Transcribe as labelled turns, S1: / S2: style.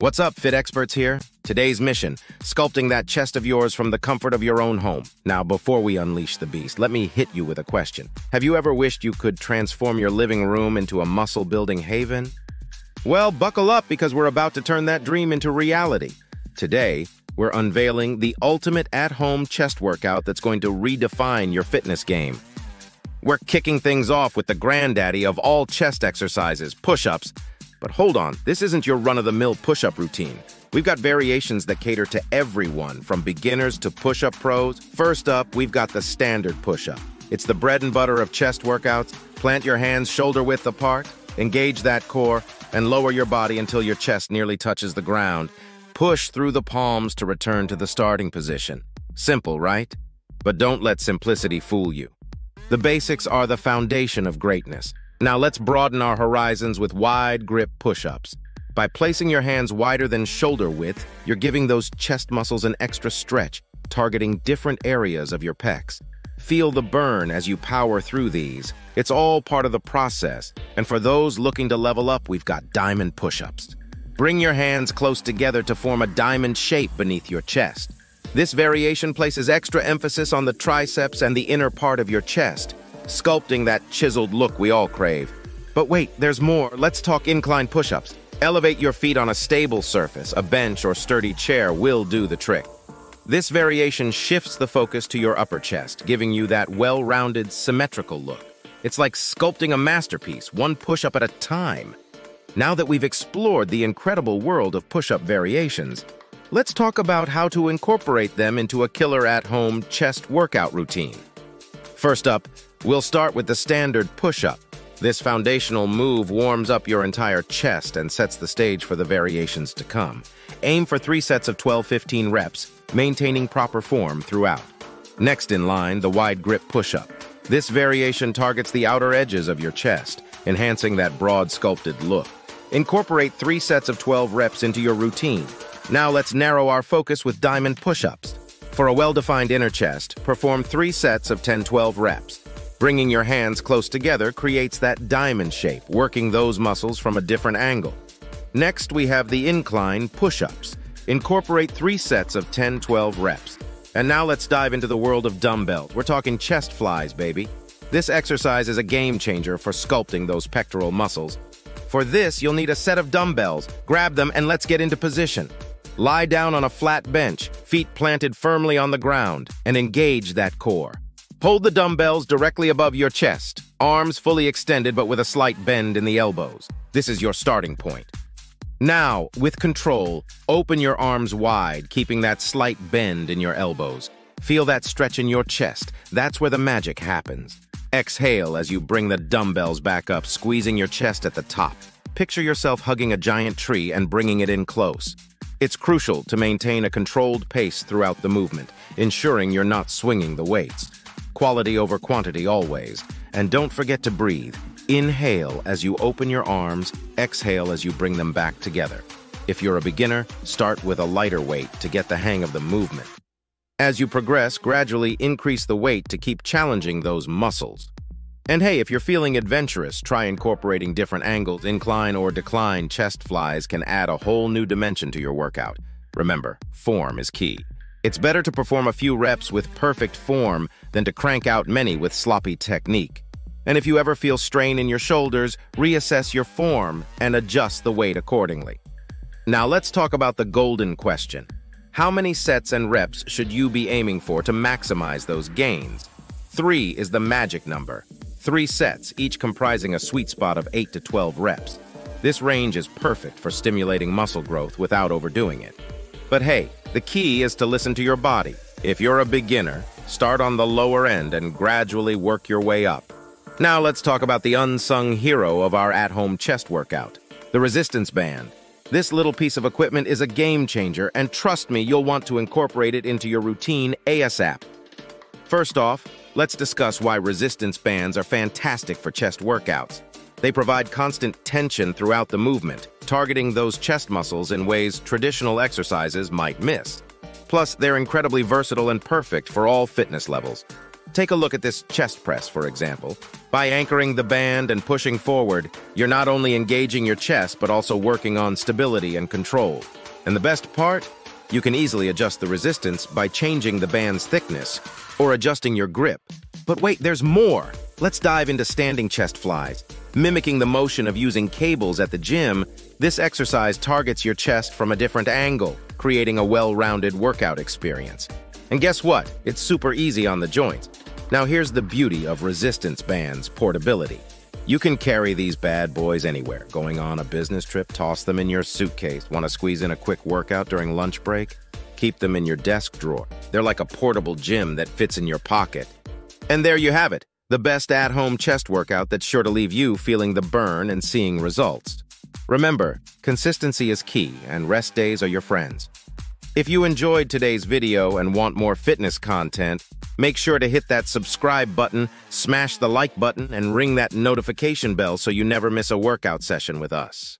S1: What's up, Fit Experts here? Today's mission, sculpting that chest of yours from the comfort of your own home. Now, before we unleash the beast, let me hit you with a question. Have you ever wished you could transform your living room into a muscle-building haven? Well, buckle up because we're about to turn that dream into reality. Today, we're unveiling the ultimate at-home chest workout that's going to redefine your fitness game. We're kicking things off with the granddaddy of all chest exercises, push-ups. But hold on, this isn't your run-of-the-mill push-up routine. We've got variations that cater to everyone, from beginners to push-up pros. First up, we've got the standard push-up. It's the bread and butter of chest workouts. Plant your hands shoulder-width apart, engage that core, and lower your body until your chest nearly touches the ground. Push through the palms to return to the starting position. Simple, right? But don't let simplicity fool you. The basics are the foundation of greatness. Now let's broaden our horizons with wide grip push-ups. By placing your hands wider than shoulder width, you're giving those chest muscles an extra stretch, targeting different areas of your pecs. Feel the burn as you power through these. It's all part of the process. And for those looking to level up, we've got diamond push-ups. Bring your hands close together to form a diamond shape beneath your chest. This variation places extra emphasis on the triceps and the inner part of your chest, sculpting that chiseled look we all crave. But wait, there's more. Let's talk incline push-ups. Elevate your feet on a stable surface, a bench or sturdy chair will do the trick. This variation shifts the focus to your upper chest, giving you that well-rounded, symmetrical look. It's like sculpting a masterpiece, one push-up at a time. Now that we've explored the incredible world of push-up variations, let's talk about how to incorporate them into a killer at-home chest workout routine. First up, we'll start with the standard push-up. This foundational move warms up your entire chest and sets the stage for the variations to come. Aim for three sets of 12-15 reps, maintaining proper form throughout. Next in line, the wide grip push-up. This variation targets the outer edges of your chest, enhancing that broad sculpted look. Incorporate three sets of 12 reps into your routine, now let's narrow our focus with diamond push-ups. For a well-defined inner chest, perform three sets of 10-12 reps. Bringing your hands close together creates that diamond shape, working those muscles from a different angle. Next, we have the incline push-ups. Incorporate three sets of 10-12 reps. And now let's dive into the world of dumbbells. We're talking chest flies, baby. This exercise is a game changer for sculpting those pectoral muscles. For this, you'll need a set of dumbbells. Grab them and let's get into position. Lie down on a flat bench, feet planted firmly on the ground, and engage that core. Hold the dumbbells directly above your chest, arms fully extended but with a slight bend in the elbows. This is your starting point. Now, with control, open your arms wide, keeping that slight bend in your elbows. Feel that stretch in your chest. That's where the magic happens. Exhale as you bring the dumbbells back up, squeezing your chest at the top. Picture yourself hugging a giant tree and bringing it in close. It's crucial to maintain a controlled pace throughout the movement, ensuring you're not swinging the weights. Quality over quantity always. And don't forget to breathe. Inhale as you open your arms, exhale as you bring them back together. If you're a beginner, start with a lighter weight to get the hang of the movement. As you progress, gradually increase the weight to keep challenging those muscles. And hey, if you're feeling adventurous, try incorporating different angles, incline or decline chest flies can add a whole new dimension to your workout. Remember, form is key. It's better to perform a few reps with perfect form than to crank out many with sloppy technique. And if you ever feel strain in your shoulders, reassess your form and adjust the weight accordingly. Now let's talk about the golden question. How many sets and reps should you be aiming for to maximize those gains? Three is the magic number. Three sets, each comprising a sweet spot of 8 to 12 reps. This range is perfect for stimulating muscle growth without overdoing it. But hey, the key is to listen to your body. If you're a beginner, start on the lower end and gradually work your way up. Now let's talk about the unsung hero of our at-home chest workout, the resistance band. This little piece of equipment is a game changer, and trust me, you'll want to incorporate it into your routine ASAP. First off, Let's discuss why resistance bands are fantastic for chest workouts. They provide constant tension throughout the movement, targeting those chest muscles in ways traditional exercises might miss. Plus, they're incredibly versatile and perfect for all fitness levels. Take a look at this chest press, for example. By anchoring the band and pushing forward, you're not only engaging your chest, but also working on stability and control. And the best part? You can easily adjust the resistance by changing the band's thickness or adjusting your grip. But wait, there's more! Let's dive into standing chest flies. Mimicking the motion of using cables at the gym, this exercise targets your chest from a different angle, creating a well-rounded workout experience. And guess what? It's super easy on the joints. Now here's the beauty of resistance bands portability. You can carry these bad boys anywhere. Going on a business trip, toss them in your suitcase. Want to squeeze in a quick workout during lunch break? Keep them in your desk drawer. They're like a portable gym that fits in your pocket. And there you have it, the best at-home chest workout that's sure to leave you feeling the burn and seeing results. Remember, consistency is key and rest days are your friends. If you enjoyed today's video and want more fitness content, make sure to hit that subscribe button, smash the like button, and ring that notification bell so you never miss a workout session with us.